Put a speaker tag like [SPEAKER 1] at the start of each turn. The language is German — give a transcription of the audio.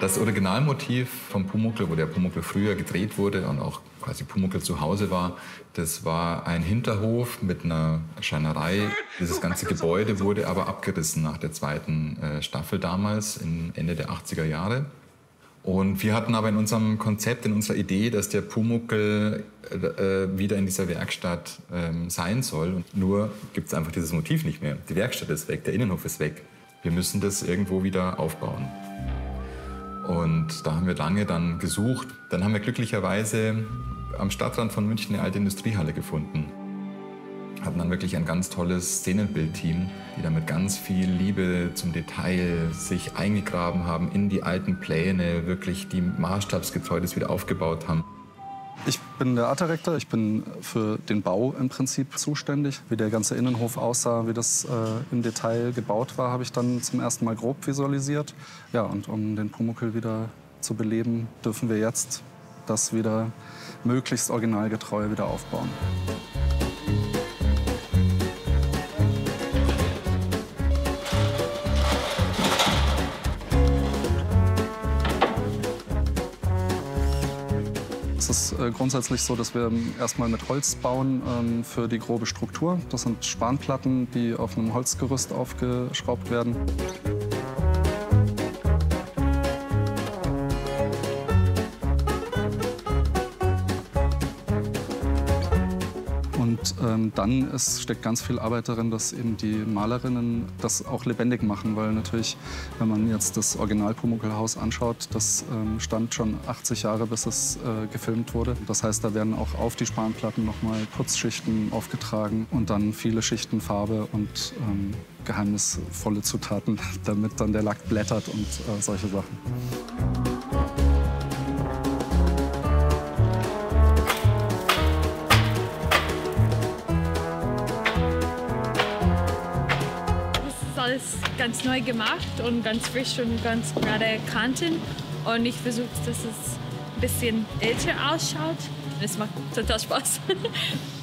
[SPEAKER 1] Das Originalmotiv vom Pumuckl, wo der Pumuckl früher gedreht wurde und auch quasi Pumuckl zu Hause war, das war ein Hinterhof mit einer Schreinerei. Dieses ganze Gebäude wurde aber abgerissen nach der zweiten äh, Staffel damals, Ende der 80er Jahre. Und wir hatten aber in unserem Konzept, in unserer Idee, dass der Pumuckel äh, wieder in dieser Werkstatt ähm, sein soll. Und nur gibt es einfach dieses Motiv nicht mehr. Die Werkstatt ist weg, der Innenhof ist weg. Wir müssen das irgendwo wieder aufbauen. Und da haben wir lange dann gesucht. Dann haben wir glücklicherweise am Stadtrand von München eine alte Industriehalle gefunden hatten dann wirklich ein ganz tolles Szenenbildteam, die da mit ganz viel Liebe zum Detail sich eingegraben haben in die alten Pläne, wirklich die maßstabsgetreu das wieder aufgebaut haben.
[SPEAKER 2] Ich bin der Artdirektor, ich bin für den Bau im Prinzip zuständig. Wie der ganze Innenhof aussah, wie das äh, im Detail gebaut war, habe ich dann zum ersten Mal grob visualisiert. Ja, und um den Pumuckel wieder zu beleben, dürfen wir jetzt das wieder möglichst originalgetreu wieder aufbauen. Es ist äh, grundsätzlich so, dass wir erstmal mit Holz bauen ähm, für die grobe Struktur. Das sind Spanplatten, die auf einem Holzgerüst aufgeschraubt werden. Und ähm, dann ist, steckt ganz viel Arbeit darin, dass eben die Malerinnen das auch lebendig machen. Weil natürlich, wenn man jetzt das Original Pumuckl-Haus anschaut, das ähm, stand schon 80 Jahre, bis es äh, gefilmt wurde. Das heißt, da werden auch auf die Spanplatten nochmal Putzschichten aufgetragen und dann viele Schichten Farbe und ähm, geheimnisvolle Zutaten, damit dann der Lack blättert und äh, solche Sachen.
[SPEAKER 3] Alles ganz neu gemacht und ganz frisch und ganz gerade Kanten. Und ich versuche, dass es ein bisschen älter ausschaut. Es macht total Spaß.